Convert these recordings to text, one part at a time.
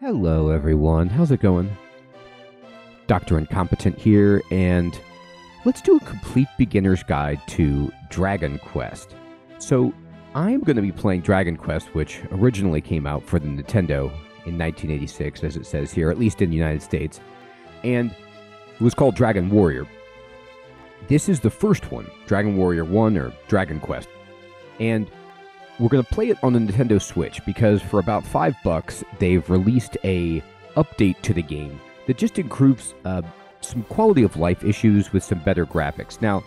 Hello, everyone. How's it going? Dr. Incompetent here, and let's do a complete beginner's guide to Dragon Quest. So, I'm going to be playing Dragon Quest, which originally came out for the Nintendo in 1986, as it says here, at least in the United States, and it was called Dragon Warrior. This is the first one, Dragon Warrior 1 or Dragon Quest. And we're going to play it on the Nintendo Switch because for about 5 bucks they've released a update to the game that just improves uh, some quality of life issues with some better graphics. Now,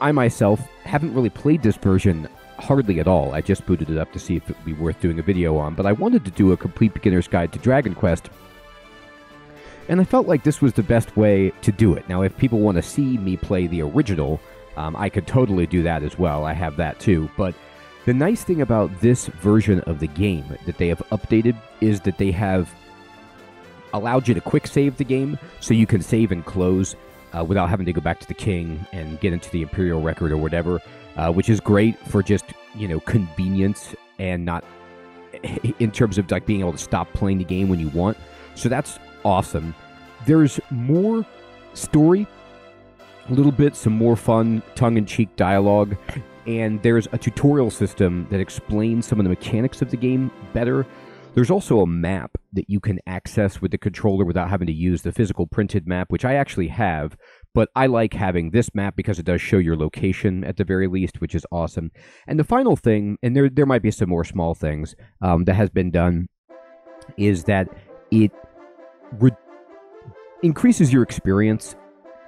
I myself haven't really played this version hardly at all. I just booted it up to see if it would be worth doing a video on, but I wanted to do a complete beginner's guide to Dragon Quest. And I felt like this was the best way to do it. Now, if people want to see me play the original, um, I could totally do that as well. I have that too. But the nice thing about this version of the game that they have updated is that they have allowed you to quick save the game so you can save and close uh, without having to go back to the king and get into the imperial record or whatever, uh, which is great for just you know convenience and not in terms of like being able to stop playing the game when you want. So that's awesome. There's more story, a little bit, some more fun, tongue-in-cheek dialogue, and there's a tutorial system that explains some of the mechanics of the game better. There's also a map that you can access with the controller without having to use the physical printed map, which I actually have. But I like having this map because it does show your location at the very least, which is awesome. And the final thing, and there there might be some more small things um, that has been done, is that it re- increases your experience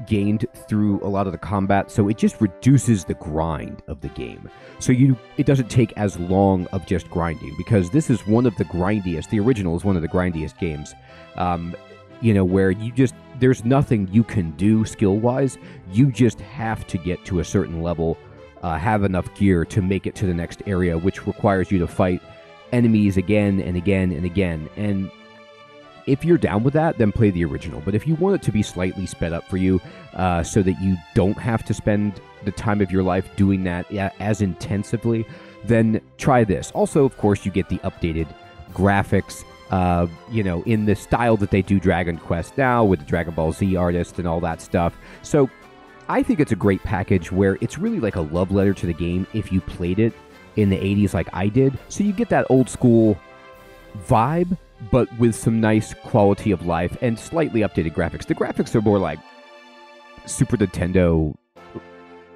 gained through a lot of the combat so it just reduces the grind of the game. So you it doesn't take as long of just grinding because this is one of the grindiest the original is one of the grindiest games um, you know where you just there's nothing you can do skill wise you just have to get to a certain level uh, have enough gear to make it to the next area which requires you to fight enemies again and again and again. And if you're down with that, then play the original. But if you want it to be slightly sped up for you, uh, so that you don't have to spend the time of your life doing that as intensively, then try this. Also, of course, you get the updated graphics. Uh, you know, in the style that they do Dragon Quest now with the Dragon Ball Z artist and all that stuff. So, I think it's a great package where it's really like a love letter to the game if you played it in the 80s like I did. So you get that old school vibe but with some nice quality of life and slightly updated graphics. The graphics are more like Super Nintendo,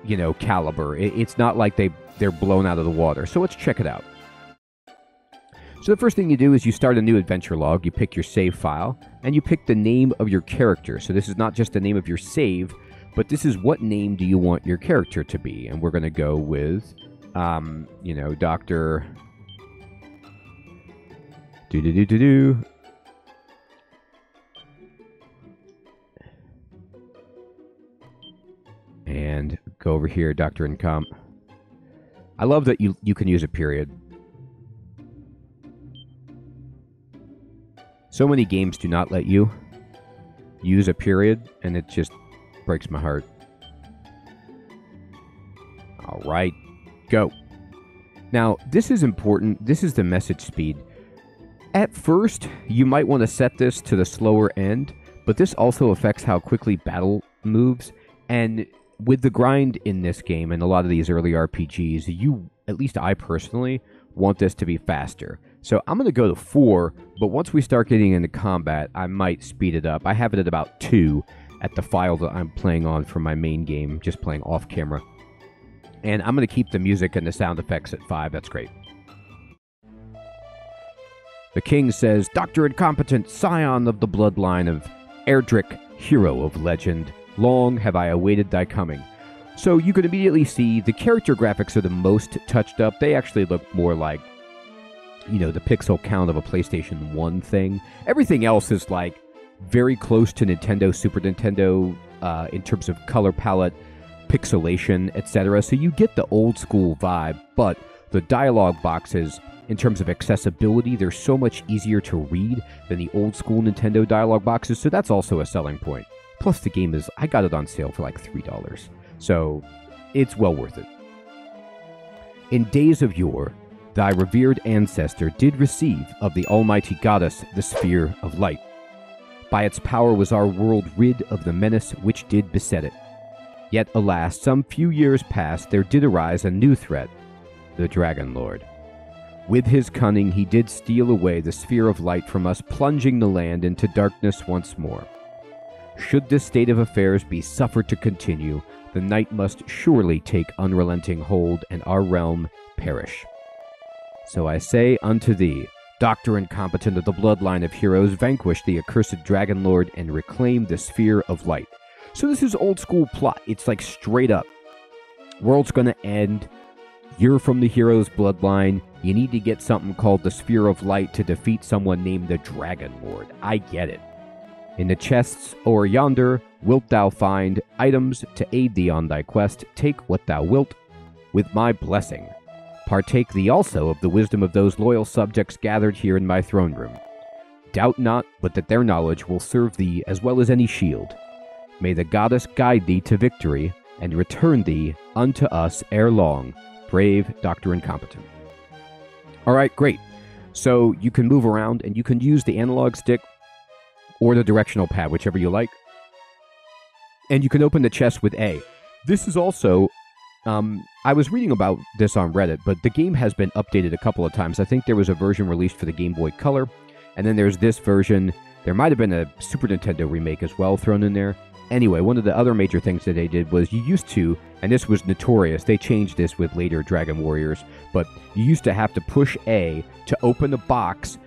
you know, caliber. It's not like they they're blown out of the water. So let's check it out. So the first thing you do is you start a new adventure log. You pick your save file and you pick the name of your character. So this is not just the name of your save, but this is what name do you want your character to be? And we're going to go with, um, you know, Doctor do do do do do. And go over here, Doctor Incomp. I love that you you can use a period. So many games do not let you use a period, and it just breaks my heart. All right, go. Now, this is important. This is the message speed. First, you might want to set this to the slower end, but this also affects how quickly battle moves. And with the grind in this game and a lot of these early RPGs, you, at least I personally, want this to be faster. So I'm going to go to 4, but once we start getting into combat, I might speed it up. I have it at about 2 at the file that I'm playing on for my main game, just playing off camera. And I'm going to keep the music and the sound effects at 5. That's great. The king says, Doctor Incompetent, scion of the bloodline of Erdrick, hero of legend, long have I awaited thy coming. So you can immediately see the character graphics are the most touched up. They actually look more like, you know, the pixel count of a PlayStation 1 thing. Everything else is like very close to Nintendo, Super Nintendo uh, in terms of color palette, pixelation, etc. So you get the old school vibe, but the dialogue boxes in terms of accessibility, they're so much easier to read than the old school Nintendo dialogue boxes, so that's also a selling point. Plus, the game is, I got it on sale for like $3, so it's well worth it. In days of yore, thy revered ancestor did receive of the almighty goddess the sphere of light. By its power was our world rid of the menace which did beset it. Yet, alas, some few years past there did arise a new threat, the Dragon Lord. With his cunning he did steal away the sphere of light from us, plunging the land into darkness once more. Should this state of affairs be suffered to continue, the night must surely take unrelenting hold, and our realm perish. So I say unto thee, Doctor incompetent of the bloodline of heroes, vanquish the accursed Dragon Lord and reclaim the sphere of light. So this is old school plot. It's like straight up. World's gonna end. You're from the hero's bloodline. You need to get something called the Sphere of Light to defeat someone named the Dragon Lord. I get it. In the chests o'er yonder wilt thou find items to aid thee on thy quest. Take what thou wilt with my blessing. Partake thee also of the wisdom of those loyal subjects gathered here in my throne room. Doubt not but that their knowledge will serve thee as well as any shield. May the goddess guide thee to victory and return thee unto us ere long, brave Doctor Incompetent. All right, great. So you can move around and you can use the analog stick or the directional pad, whichever you like. And you can open the chest with A. This is also, um, I was reading about this on Reddit, but the game has been updated a couple of times. I think there was a version released for the Game Boy Color, and then there's this version. There might have been a Super Nintendo remake as well thrown in there. Anyway, one of the other major things that they did was you used to, and this was notorious, they changed this with later Dragon Warriors, but you used to have to push A to open the box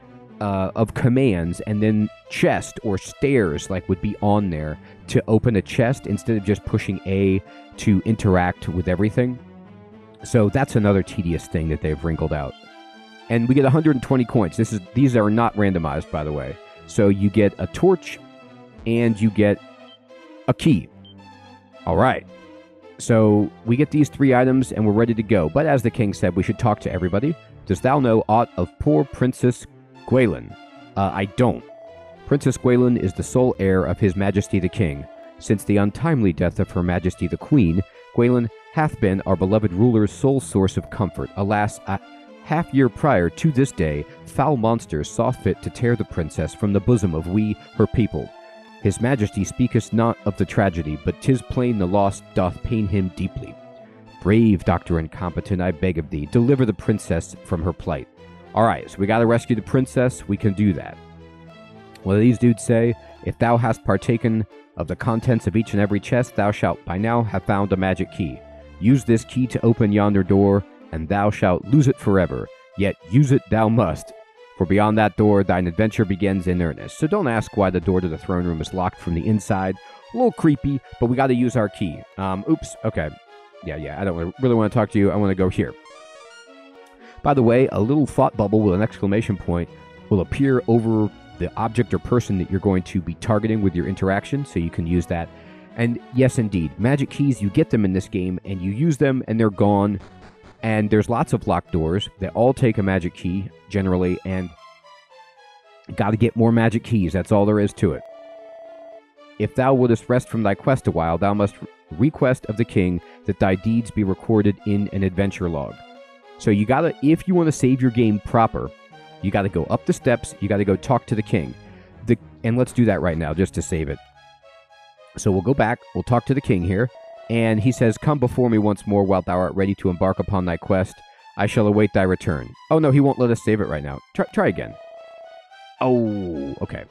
uh, of commands and then chest or stairs like would be on there to open a chest instead of just pushing A to interact with everything. So that's another tedious thing that they've wrinkled out. And we get 120 coins. This is these are not randomized by the way. So you get a torch and you get a key. All right. So we get these three items and we're ready to go. But as the king said, we should talk to everybody. Dost thou know aught of poor Princess Gwaelin. Uh, I don't. Princess Gwaelin is the sole heir of His Majesty the King. Since the untimely death of Her Majesty the Queen, Gwaelin hath been our beloved ruler's sole source of comfort. Alas, a half year prior to this day, foul monsters saw fit to tear the princess from the bosom of we, her people. His Majesty speaketh not of the tragedy, but 'tis plain the loss doth pain him deeply. Brave Doctor Incompetent, I beg of thee, deliver the princess from her plight. All right, so we got to rescue the princess. We can do that. What do these dudes say? If thou hast partaken of the contents of each and every chest, thou shalt by now have found a magic key. Use this key to open yonder door, and thou shalt lose it forever. Yet use it thou must, for beyond that door thine adventure begins in earnest. So don't ask why the door to the throne room is locked from the inside. A little creepy, but we got to use our key. Um, oops. Okay. Yeah, yeah. I don't really want to talk to you. I want to go here. By the way, a little thought bubble with an exclamation point will appear over the object or person that you're going to be targeting with your interaction, so you can use that. And yes, indeed, magic keys, you get them in this game and you use them and they're gone. And there's lots of locked doors that all take a magic key generally, and got to get more magic keys. That's all there is to it. If thou wouldest rest from thy quest a while, thou must request of the king that thy deeds be recorded in an adventure log. So you gotta, if you want to save your game proper, you gotta go up the steps. You gotta go talk to the king. The and let's do that right now just to save it. So we'll go back. We'll talk to the king here, and he says, "Come before me once more, while thou art ready to embark upon thy quest. I shall await thy return." Oh no, he won't let us save it right now. Try, try again. Oh, okay.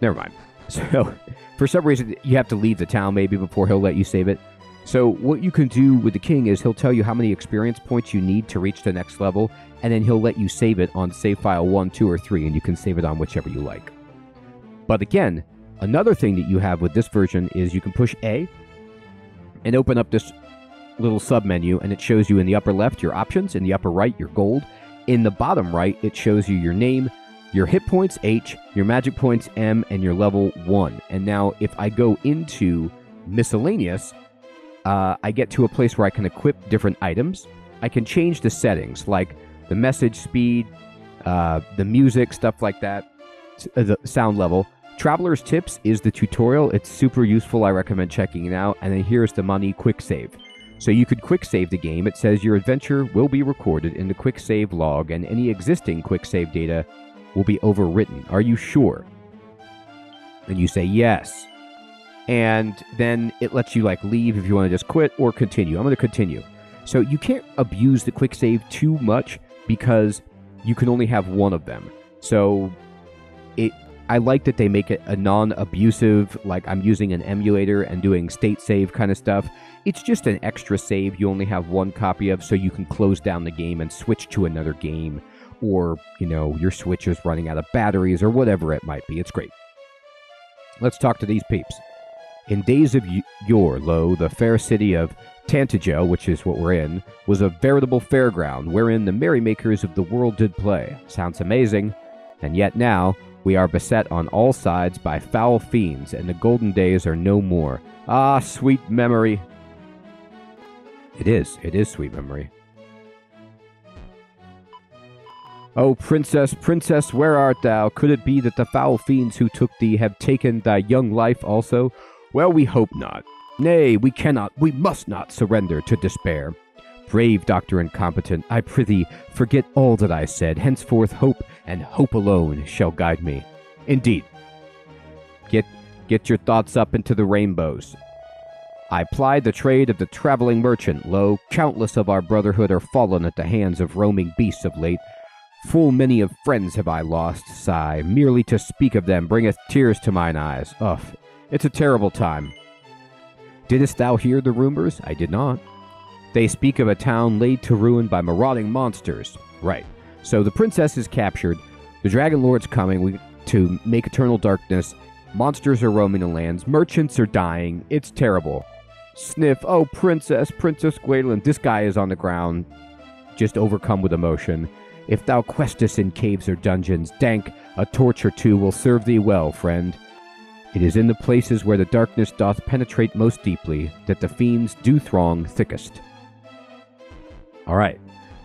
Never mind. So, for some reason, you have to leave the town maybe before he'll let you save it. So what you can do with the king is he'll tell you how many experience points you need to reach the next level, and then he'll let you save it on save file 1, 2, or 3, and you can save it on whichever you like. But again, another thing that you have with this version is you can push A and open up this little sub menu, and it shows you in the upper left your options, in the upper right your gold, in the bottom right it shows you your name, your hit points H, your magic points M, and your level 1. And now if I go into miscellaneous, uh, I get to a place where I can equip different items. I can change the settings, like the message speed, uh, the music, stuff like that, uh, the sound level. Traveler's Tips is the tutorial. It's super useful. I recommend checking it out. And then here's the money quick save. So you could quick save the game. It says your adventure will be recorded in the quick save log, and any existing quick save data will be overwritten. Are you sure? And you say yes. And then it lets you like leave if you want to just quit or continue. I'm going to continue. So you can't abuse the quick save too much because you can only have one of them. So it I like that they make it a non-abusive like I'm using an emulator and doing state save kind of stuff. It's just an extra save you only have one copy of so you can close down the game and switch to another game or, you know, your Switch is running out of batteries or whatever it might be. It's great. Let's talk to these peeps. In days of yore, lo, the fair city of Tantegel, which is what we're in, was a veritable fairground wherein the merrymakers of the world did play. Sounds amazing. And yet now, we are beset on all sides by foul fiends, and the golden days are no more. Ah, sweet memory! It is, it is sweet memory. O princess, princess, where art thou? Could it be that the foul fiends who took thee have taken thy young life also? Well, we hope not. Nay, we cannot, we must not surrender to despair. Brave Doctor Incompetent, I prithee, forget all that I said. Henceforth, hope and hope alone shall guide me. Indeed. Get get your thoughts up into the rainbows. I ply the trade of the traveling merchant. Lo, countless of our brotherhood are fallen at the hands of roaming beasts of late. Full many of friends have I lost, sigh. Merely to speak of them bringeth tears to mine eyes. Ugh, it's a terrible time. Didst thou hear the rumors? I did not. They speak of a town laid to ruin by marauding monsters. Right. So the princess is captured. The dragon lord's coming to make eternal darkness. Monsters are roaming the lands. Merchants are dying. It's terrible. Sniff. Oh, princess, Princess Gwaelin. This guy is on the ground, just overcome with emotion. If thou questest in caves or dungeons, dank, a torch or two will serve thee well, friend. It is in the places where the darkness doth penetrate most deeply that the fiends do throng thickest. All right,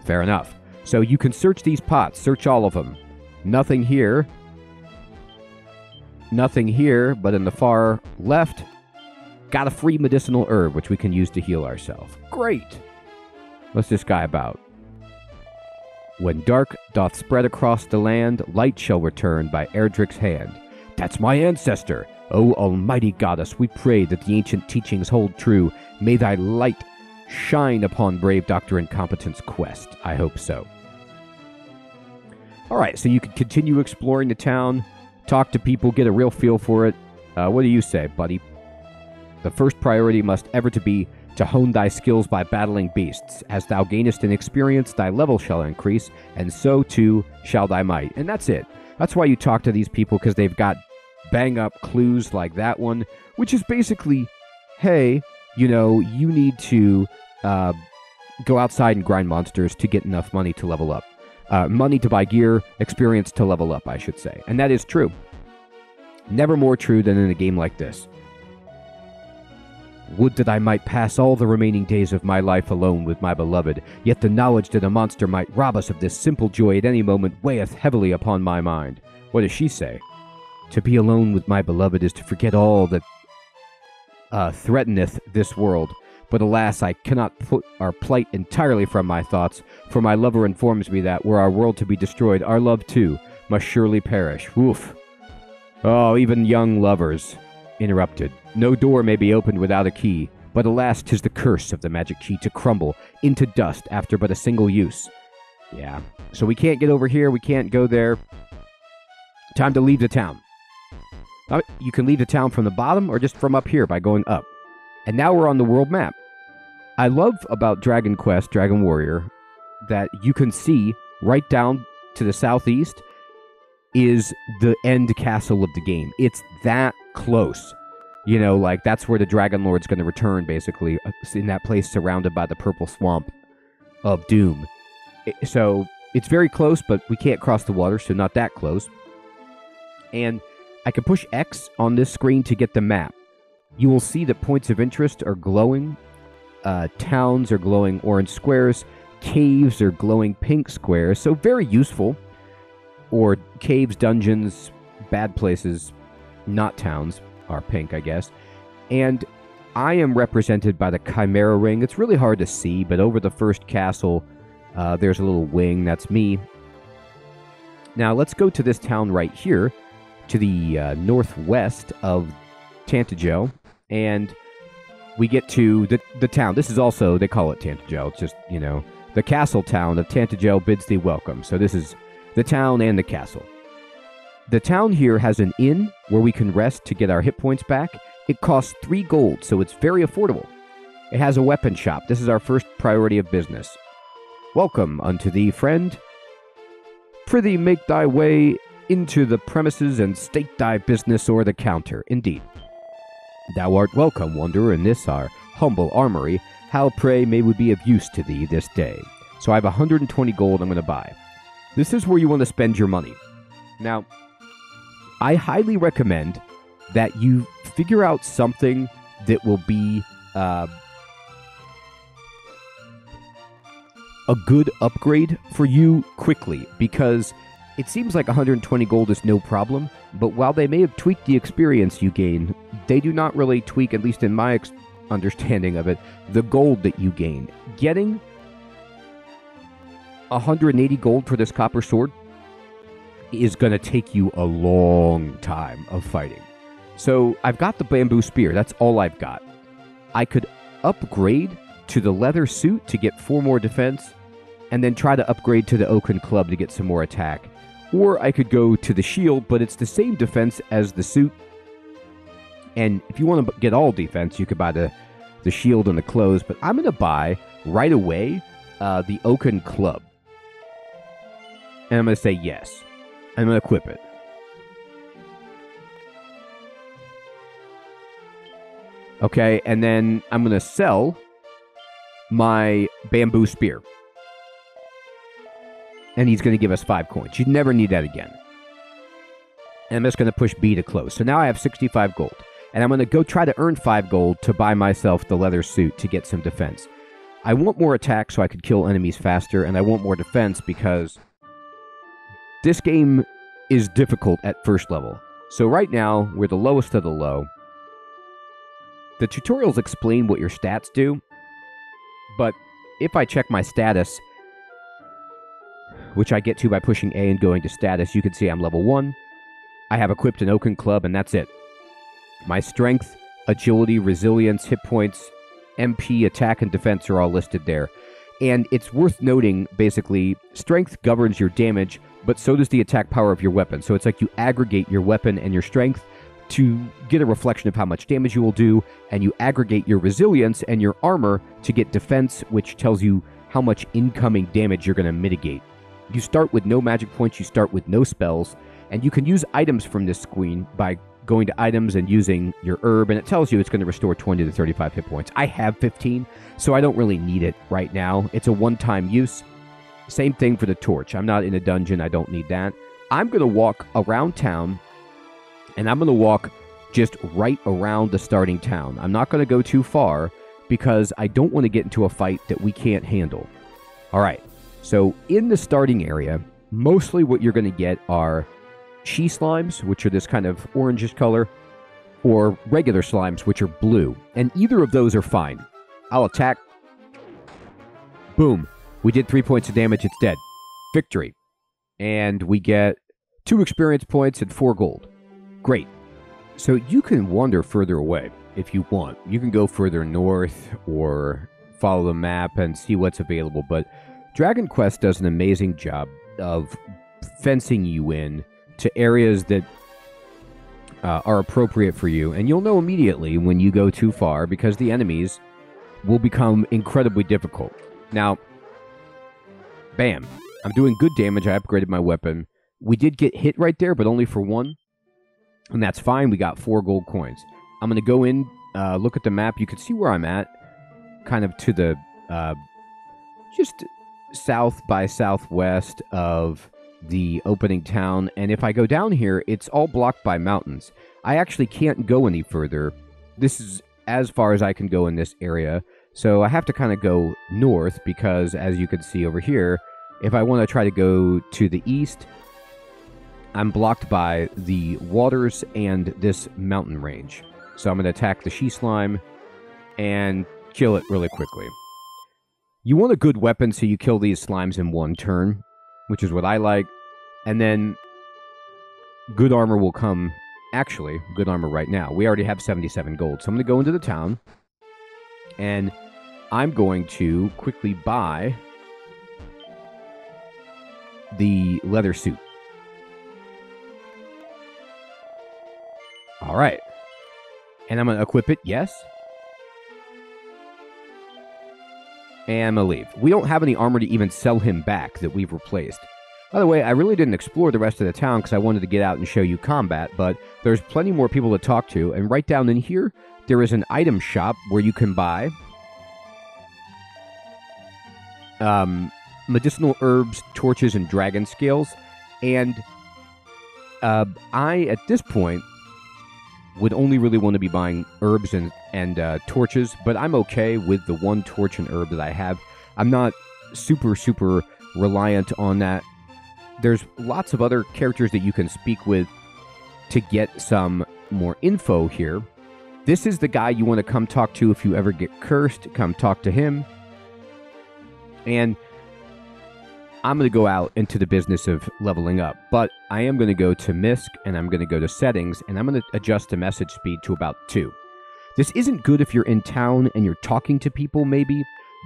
fair enough. So you can search these pots, search all of them. Nothing here. Nothing here, but in the far left, got a free medicinal herb which we can use to heal ourselves. Great! What's this guy about? When dark doth spread across the land, light shall return by Erdrick's hand. That's my ancestor! O Almighty Goddess, we pray that the ancient teachings hold true. May thy light shine upon brave Dr. Incompetent's quest. I hope so. All right, so you can continue exploring the town, talk to people, get a real feel for it. Uh, what do you say, buddy? The first priority must ever to be to hone thy skills by battling beasts. As thou gainest in experience, thy level shall increase, and so too shall thy might. And that's it. That's why you talk to these people because they've got bang up clues like that one, which is basically, hey, you know, you need to uh, go outside and grind monsters to get enough money to level up. Uh, money to buy gear, experience to level up, I should say. And that is true. Never more true than in a game like this. Would that I might pass all the remaining days of my life alone with my beloved, yet the knowledge that a monster might rob us of this simple joy at any moment weigheth heavily upon my mind. What does she say? To be alone with my beloved is to forget all that uh, threateneth this world. But alas, I cannot put our plight entirely from my thoughts, for my lover informs me that, were our world to be destroyed, our love too must surely perish. Woof. Oh, even young lovers. Interrupted. No door may be opened without a key, but alas, 'tis the curse of the magic key to crumble into dust after but a single use. Yeah. So we can't get over here, we can't go there. Time to leave the town. You can leave the town from the bottom or just from up here by going up. And now we're on the world map. I love about Dragon Quest, Dragon Warrior, that you can see right down to the southeast is the end castle of the game. It's that close. You know, like that's where the Dragon Lord's going to return, basically, uh, in that place surrounded by the purple swamp of Doom. So it's very close, but we can't cross the water, so not that close. And I can push X on this screen to get the map. You will see that points of interest are glowing, uh, towns are glowing orange squares, caves are glowing pink squares, so very useful. Or caves, dungeons, bad places, not towns, are pink, I guess. And I am represented by the Chimera Wing. It's really hard to see, but over the first castle, uh, there's a little wing. That's me. Now let's go to this town right here, to the uh, northwest of Tantegel, and we get to the the town. This is also they call it Tantegel. It's just you know the castle town of Tantegel bids thee welcome. So this is the town and the castle. The town here has an inn where we can rest to get our hit points back. It costs three gold, so it's very affordable. It has a weapon shop. This is our first priority of business. Welcome unto thee, friend. Prithee, make thy way into the premises and state thy business o'er the counter. Indeed. Thou art welcome, wanderer, in this our humble armory. How, pray, may we be of use to thee this day? So I have 120 gold I'm going to buy. This is where you want to spend your money. Now, I highly recommend that you figure out something that will be uh, a good upgrade for you quickly because it seems like 120 gold is no problem, but while they may have tweaked the experience you gain, they do not really tweak, at least in my ex- understanding of it, the gold that you gain. Getting 180 gold for this copper sword is going to take you a long time of fighting. So I've got the bamboo spear. That's all I've got. I could upgrade to the leather suit to get four more defense, and then try to upgrade to the oaken club to get some more attack. Or I could go to the shield, but it's the same defense as the suit. And if you want to get all defense, you could buy the, the shield and the clothes. But I'm going to buy right away uh, the oaken club. And I'm going to say yes. I'm going to equip it. Okay, and then I'm going to sell my bamboo spear. And he's going to give us five coins. You'd never need that again. And I'm just going to push B to close. So now I have 65 gold. And I'm going to go try to earn five gold to buy myself the leather suit to get some defense. I want more attack so I could kill enemies faster, and I want more defense because this game is difficult at first level. So right now, we're the lowest of the low. The tutorials explain what your stats do, but if I check my status, which I get to by pushing A and going to status, you can see I'm level 1. I have equipped an Oaken Club, and that's it. My strength, agility, resilience, hit points, MP, attack, and defense are all listed there. And it's worth noting, basically, strength governs your damage, but so does the attack power of your weapon. So it's like you aggregate your weapon and your strength to get a reflection of how much damage you will do, and you aggregate your resilience and your armor to get defense, which tells you how much incoming damage you're going to mitigate. You start with no magic points, you start with no spells, and you can use items from this screen by going to items and using your herb, and it tells you it's going to restore 20 to 35 hit points. I have 15, so I don't really need it right now. It's a one time use. Same thing for the torch. I'm not in a dungeon, I don't need that. I'm going to walk around town, and I'm going to walk just right around the starting town. I'm not going to go too far because I don't want to get into a fight that we can't handle. All right. So, in the starting area, mostly what you're going to get are she slimes, which are this kind of orangish color, or regular slimes, which are blue. And either of those are fine. I'll attack. Boom. We did three points of damage. It's dead. Victory. And we get two experience points and four gold. Great. So you can wander further away if you want. You can go further north or follow the map and see what's available. But Dragon Quest does an amazing job of fencing you in to areas that uh, are appropriate for you. And you'll know immediately when you go too far because the enemies will become incredibly difficult. Now, bam. I'm doing good damage. I upgraded my weapon. We did get hit right there, but only for one. And that's fine. We got four gold coins. I'm going to go in, uh, look at the map. You can see where I'm at, kind of to the uh, just south by southwest of the opening town. And if I go down here, it's all blocked by mountains. I actually can't go any further. This is as far as I can go in this area. So I have to kind of go north because, as you can see over here, if I want to try to go to the east, I'm blocked by the waters and this mountain range. So I'm going to attack the she slime and kill it really quickly. You want a good weapon so you kill these slimes in one turn, which is what I like. And then good armor will come. Actually, good armor right now. We already have 77 gold. So I'm going to go into the town and I'm going to quickly buy the leather suit. All right. And I'm going to equip it, yes. And leave. We don't have any armor to even sell him back that we've replaced. By the way, I really didn't explore the rest of the town because I wanted to get out and show you combat, but there's plenty more people to talk to. And right down in here, there is an item shop where you can buy um, medicinal herbs, torches, and dragon scales. And uh, I, at this point, would only really want to be buying herbs and and uh, torches, but I'm okay with the one torch and herb that I have. I'm not super super reliant on that. There's lots of other characters that you can speak with to get some more info here. This is the guy you want to come talk to if you ever get cursed. Come talk to him. And I'm going to go out into the business of leveling up, but I am going to go to MISC and I'm going to go to settings and I'm going to adjust the message speed to about two. This isn't good if you're in town and you're talking to people, maybe,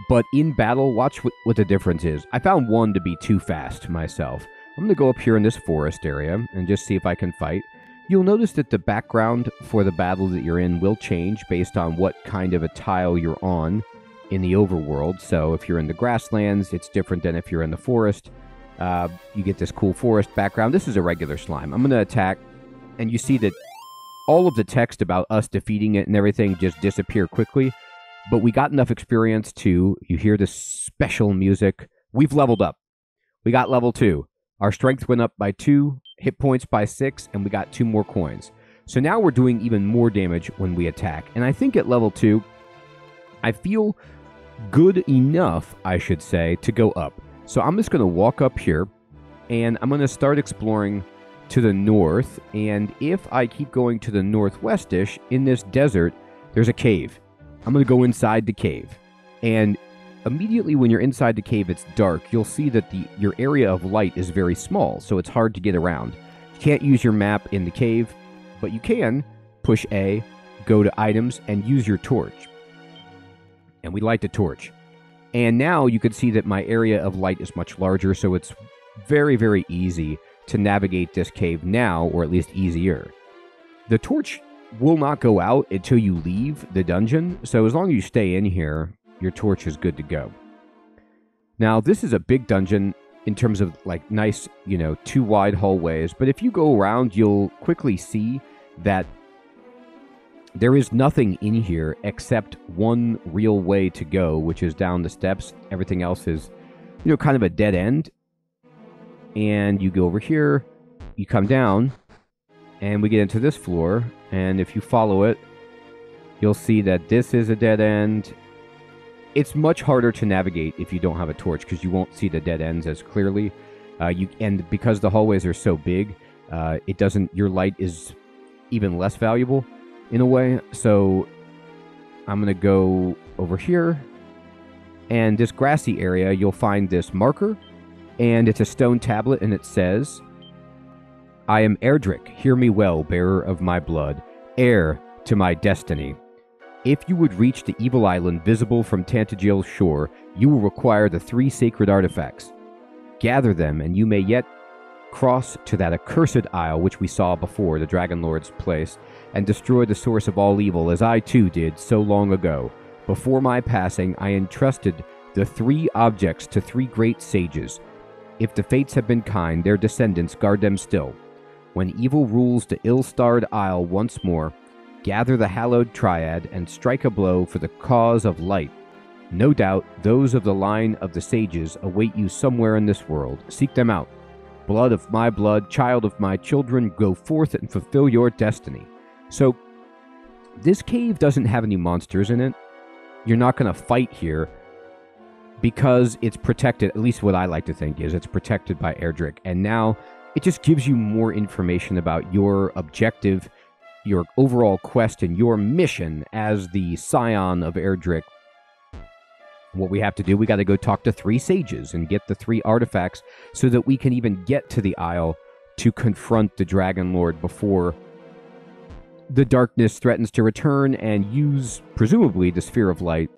but in battle, watch what, what the difference is. I found one to be too fast myself. I'm going to go up here in this forest area and just see if I can fight. You'll notice that the background for the battle that you're in will change based on what kind of a tile you're on in the overworld. So if you're in the grasslands, it's different than if you're in the forest. Uh, you get this cool forest background. This is a regular slime. I'm going to attack, and you see that all of the text about us defeating it and everything just disappear quickly. But we got enough experience to, you hear this special music. We've leveled up. We got level two. Our strength went up by two, hit points by six, and we got two more coins. So now we're doing even more damage when we attack. And I think at level two, I feel good enough, I should say, to go up. So I'm just going to walk up here and I'm going to start exploring to the north. And if I keep going to the northwestish in this desert, there's a cave. I'm going to go inside the cave. And immediately when you're inside the cave, it's dark. You'll see that the your area of light is very small, so it's hard to get around. You can't use your map in the cave, but you can push A, go to items, and use your torch and we light the torch. And now you can see that my area of light is much larger, so it's very, very easy to navigate this cave now, or at least easier. The torch will not go out until you leave the dungeon, so as long as you stay in here, your torch is good to go. Now, this is a big dungeon in terms of like nice, you know, two wide hallways, but if you go around, you'll quickly see that there is nothing in here except one real way to go, which is down the steps. Everything else is, you know, kind of a dead end. And you go over here, you come down, and we get into this floor. And if you follow it, you'll see that this is a dead end. It's much harder to navigate if you don't have a torch because you won't see the dead ends as clearly. Uh, you and because the hallways are so big, uh, it doesn't. Your light is even less valuable in a way. So I'm going to go over here. And this grassy area, you'll find this marker. And it's a stone tablet, and it says, I am Erdrick, hear me well, bearer of my blood, heir to my destiny. If you would reach the evil island visible from Tantegel's shore, you will require the three sacred artifacts. Gather them, and you may yet cross to that accursed isle which we saw before, the Dragon Lord's place, and destroy the source of all evil, as I too did so long ago. Before my passing, I entrusted the three objects to three great sages. If the fates have been kind, their descendants guard them still. When evil rules the ill starred isle once more, gather the hallowed triad and strike a blow for the cause of light. No doubt those of the line of the sages await you somewhere in this world. Seek them out. Blood of my blood, child of my children, go forth and fulfill your destiny. So, this cave doesn't have any monsters in it. You're not going to fight here because it's protected. At least what I like to think is it's protected by Erdrick. And now it just gives you more information about your objective your overall quest and your mission as the scion of Erdrick, what we have to do, we got to go talk to three sages and get the three artifacts so that we can even get to the Isle to confront the Dragon Lord before the darkness threatens to return and use, presumably, the Sphere of Light.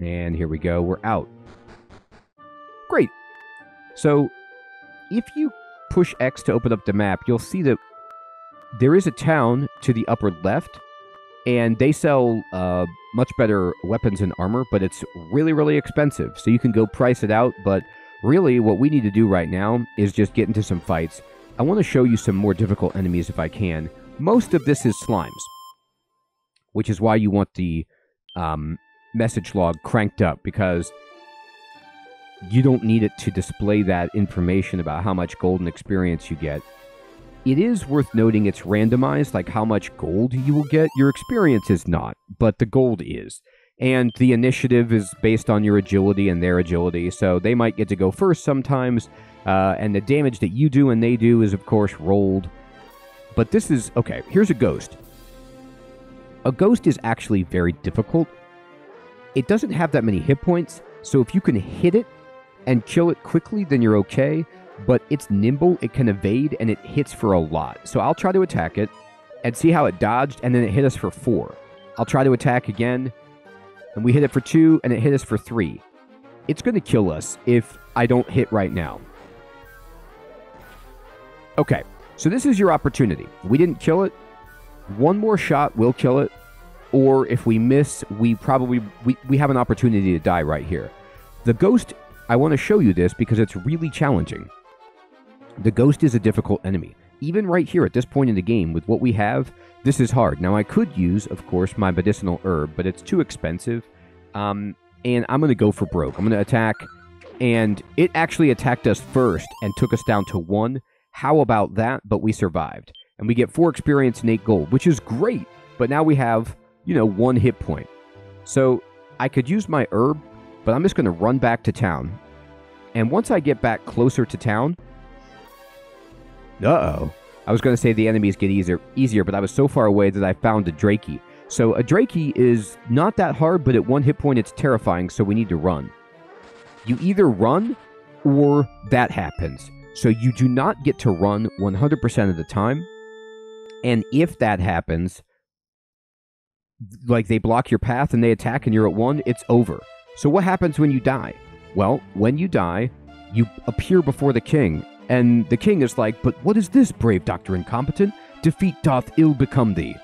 And here we go, we're out. Great. So, if you push X to open up the map, you'll see that there is a town to the upper left, and they sell uh, much better weapons and armor, but it's really, really expensive. So you can go price it out, but really what we need to do right now is just get into some fights. I want to show you some more difficult enemies if I can. Most of this is slimes, which is why you want the um, message log cranked up, because you don't need it to display that information about how much golden experience you get. It is worth noting it's randomized, like how much gold you will get. Your experience is not, but the gold is. And the initiative is based on your agility and their agility, so they might get to go first sometimes. Uh, and the damage that you do and they do is, of course, rolled. But this is okay. Here's a ghost. A ghost is actually very difficult. It doesn't have that many hit points, so if you can hit it and kill it quickly, then you're okay but it's nimble, it can evade, and it hits for a lot. So I'll try to attack it and see how it dodged, and then it hit us for four. I'll try to attack again, and we hit it for two, and it hit us for three. It's going to kill us if I don't hit right now. Okay, so this is your opportunity. We didn't kill it. One more shot will kill it. Or if we miss, we probably we, we have an opportunity to die right here. The ghost, I want to show you this because it's really challenging. The ghost is a difficult enemy. Even right here at this point in the game, with what we have, this is hard. Now, I could use, of course, my medicinal herb, but it's too expensive. Um, and I'm going to go for broke. I'm going to attack, and it actually attacked us first and took us down to one. How about that? But we survived. And we get four experience and eight gold, which is great. But now we have, you know, one hit point. So I could use my herb, but I'm just going to run back to town. And once I get back closer to town, uh-oh. I was going to say the enemies get easier, easier, but I was so far away that I found a Drakey. So a Drakey is not that hard, but at one hit point it's terrifying, so we need to run. You either run or that happens. So you do not get to run 100% of the time. And if that happens, like they block your path and they attack and you're at one, it's over. So what happens when you die? Well, when you die, you appear before the king and the king is like, But what is this, brave Doctor Incompetent? Defeat doth ill become thee.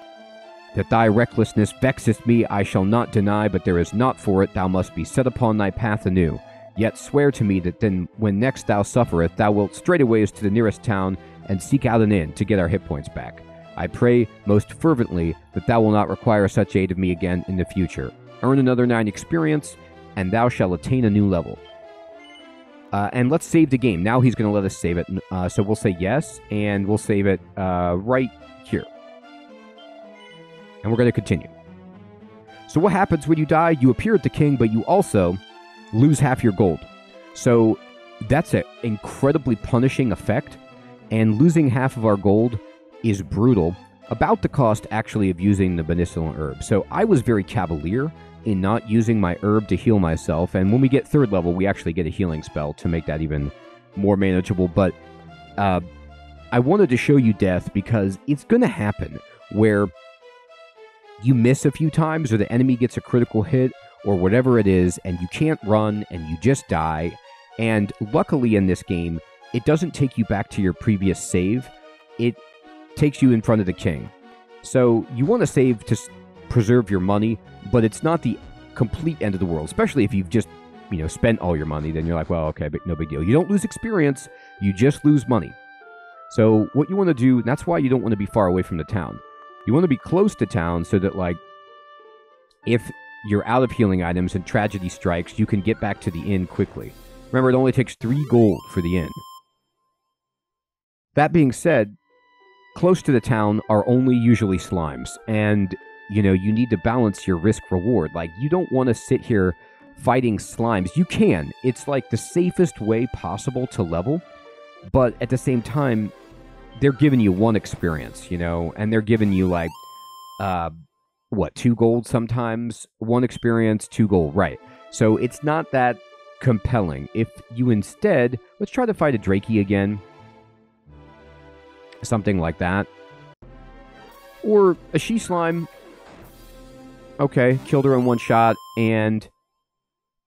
That thy recklessness vexeth me, I shall not deny, but there is naught for it, thou must be set upon thy path anew. Yet swear to me that then, when next thou suffereth, thou wilt straightways to the nearest town and seek out an inn to get our hit points back. I pray most fervently that thou wilt not require such aid of me again in the future. Earn another nine experience, and thou shalt attain a new level. Uh, and let's save the game. Now he's going to let us save it. Uh, so we'll say yes, and we'll save it uh, right here. And we're going to continue. So what happens when you die? You appear at the king, but you also lose half your gold. So that's an incredibly punishing effect. And losing half of our gold is brutal. About the cost, actually, of using the medicinal herb. So I was very cavalier in not using my herb to heal myself. And when we get third level, we actually get a healing spell to make that even more manageable. But uh, I wanted to show you death because it's going to happen where you miss a few times or the enemy gets a critical hit or whatever it is and you can't run and you just die. And luckily in this game, it doesn't take you back to your previous save. It takes you in front of the king. So you want to save to preserve your money, but it's not the complete end of the world, especially if you've just, you know, spent all your money. Then you're like, well, okay, but no big deal. You don't lose experience, you just lose money. So what you want to do, that's why you don't want to be far away from the town. You want to be close to town so that, like, if you're out of healing items and tragedy strikes, you can get back to the inn quickly. Remember, it only takes three gold for the inn. That being said, close to the town are only usually slimes, and you know, you need to balance your risk reward. Like, you don't want to sit here fighting slimes. You can, it's like the safest way possible to level, but at the same time, they're giving you one experience, you know, and they're giving you like, uh, what, two gold sometimes? One experience, two gold, right. So it's not that compelling. If you instead, let's try to fight a Drakey again. Something like that. Or a She Slime. Okay, killed her in one shot and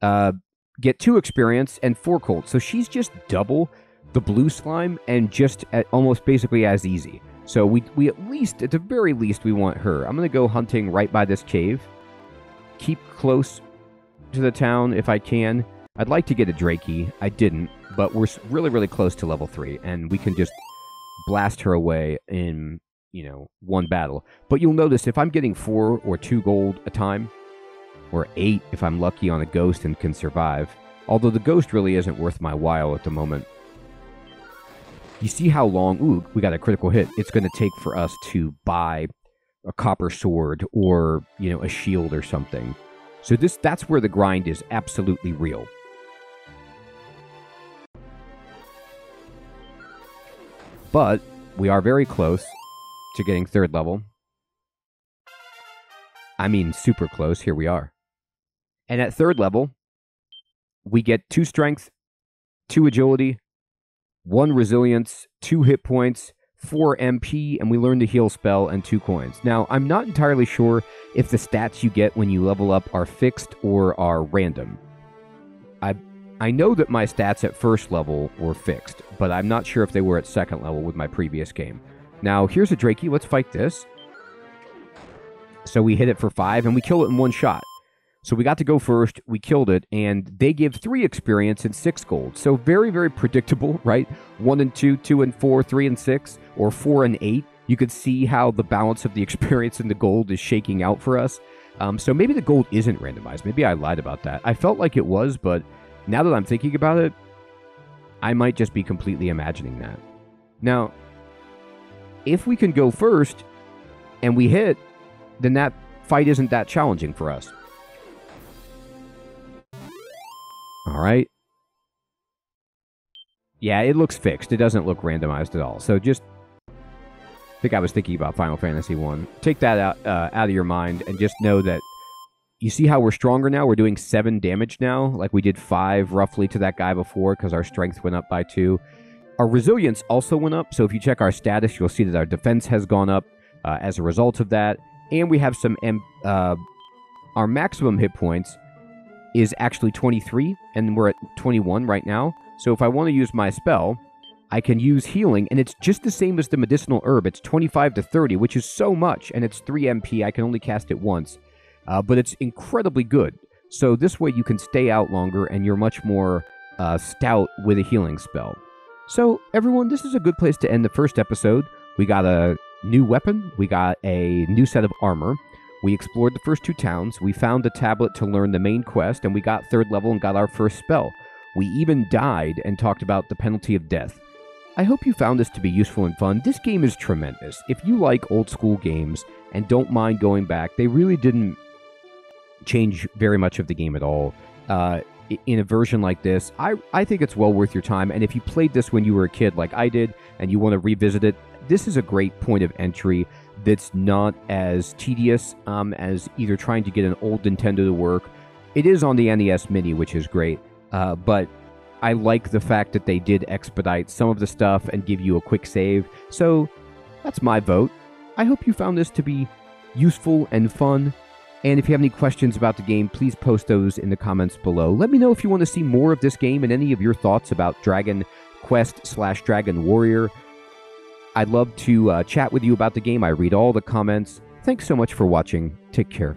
uh, get two experience and four cold. So she's just double the blue slime and just at almost basically as easy. So we, we at least, at the very least, we want her. I'm going to go hunting right by this cave. Keep close to the town if I can. I'd like to get a Drakey. I didn't, but we're really, really close to level 3, and we can just blast her away in, you know, one battle. But you'll notice if I'm getting 4 or 2 gold a time, or 8 if I'm lucky on a ghost and can survive, although the ghost really isn't worth my while at the moment, you see how long, ooh, we got a critical hit, it's going to take for us to buy a copper sword or, you know, a shield or something. So this that's where the grind is absolutely real. But we are very close to getting third level. I mean, super close. Here we are. And at third level, we get two strength, two agility, one resilience, two hit points, four MP, and we learn the heal spell and two coins. Now, I'm not entirely sure if the stats you get when you level up are fixed or are random. I I know that my stats at first level were fixed, but I'm not sure if they were at second level with my previous game. Now, here's a Drakey. Let's fight this. So we hit it for five, and we kill it in one shot. So we got to go first. We killed it, and they give three experience and six gold. So very, very predictable, right? One and two, two and four, three and six, or four and eight. You could see how the balance of the experience and the gold is shaking out for us. Um, so maybe the gold isn't randomized. Maybe I lied about that. I felt like it was, but now that I'm thinking about it, I might just be completely imagining that. Now, if we can go first and we hit, then that fight isn't that challenging for us. All right. Yeah, it looks fixed. It doesn't look randomized at all. So just think I was thinking about Final Fantasy 1. Take that out uh, out of your mind and just know that you see how we're stronger now? We're doing 7 damage now, like we did 5 roughly to that guy before cuz our strength went up by 2. Our resilience also went up, so if you check our status, you'll see that our defense has gone up uh, as a result of that, and we have some uh, our maximum hit points is actually 23, and we're at 21 right now. So if I want to use my spell, I can use healing, and it's just the same as the medicinal herb. It's 25 to 30, which is so much, and it's 3 MP. I can only cast it once, uh, but it's incredibly good. So this way you can stay out longer, and you're much more uh, stout with a healing spell. So everyone, this is a good place to end the first episode. We got a new weapon, we got a new set of armor, we explored the first two towns, we found a tablet to learn the main quest, and we got third level and got our first spell. We even died and talked about the penalty of death. I hope you found this to be useful and fun. This game is tremendous. If you like old school games and don't mind going back, they really didn't change very much of the game at all. Uh, in a version like this, I, I think it's well worth your time. And if you played this when you were a kid, like I did, and you want to revisit it, this is a great point of entry that's not as tedious um, as either trying to get an old Nintendo to work. It is on the NES Mini, which is great, uh, but I like the fact that they did expedite some of the stuff and give you a quick save. So that's my vote. I hope you found this to be useful and fun. And if you have any questions about the game, please post those in the comments below. Let me know if you want to see more of this game and any of your thoughts about Dragon Quest slash Dragon Warrior. I'd love to uh, chat with you about the game. I read all the comments. Thanks so much for watching. Take care.